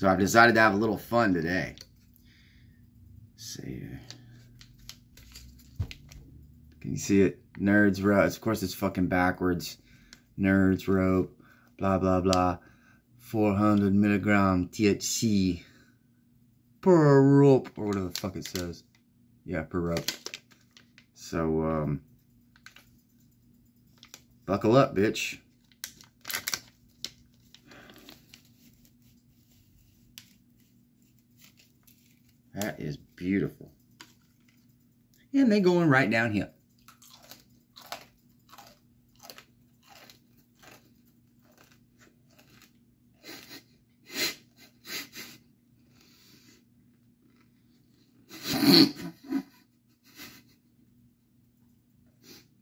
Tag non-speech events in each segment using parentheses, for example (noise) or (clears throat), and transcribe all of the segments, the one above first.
So I've decided to have a little fun today. See. Can you see it? Nerds rope. Of course, it's fucking backwards. Nerds rope. Blah, blah, blah. 400 milligram THC per rope. Or whatever the fuck it says. Yeah, per rope. So, um, buckle up, bitch. That is beautiful. And they going right down here.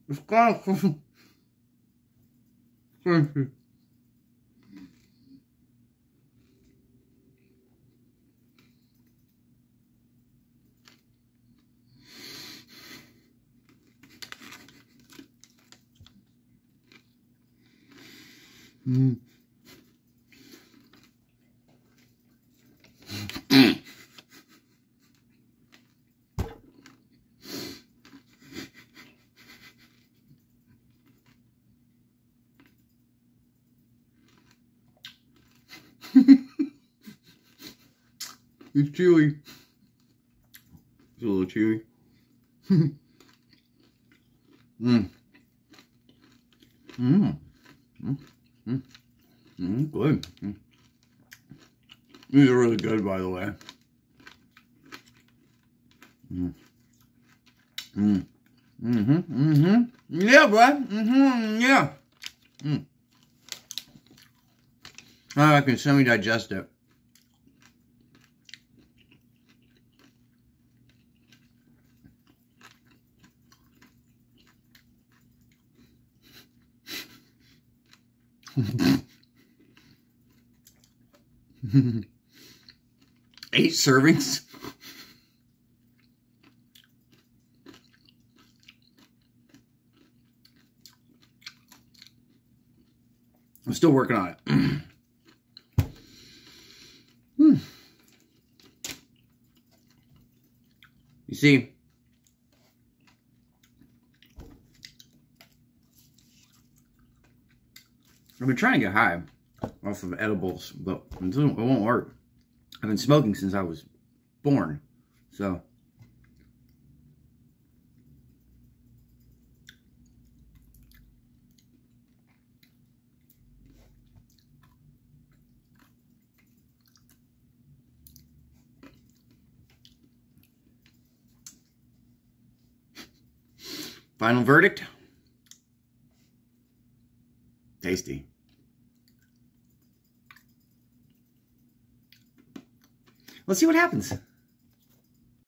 It's kind (laughs) Mm. (laughs) it's chewy. It's a little chewy. Mmm. (laughs) Mmm. Mmm. Mm. Good. Mm. These are really good, by the way. Mm. Mm. Mm-hmm. Mm-hmm. Yeah, bro. Mm-hmm. Yeah. Mm. Oh, I can semi-digest it. (laughs) Eight servings. I'm still working on it. (clears throat) hmm. You see, I've been trying to get high off of edibles, but it won't work. I've been smoking since I was born, so. Final verdict? Tasty. Let's see what happens.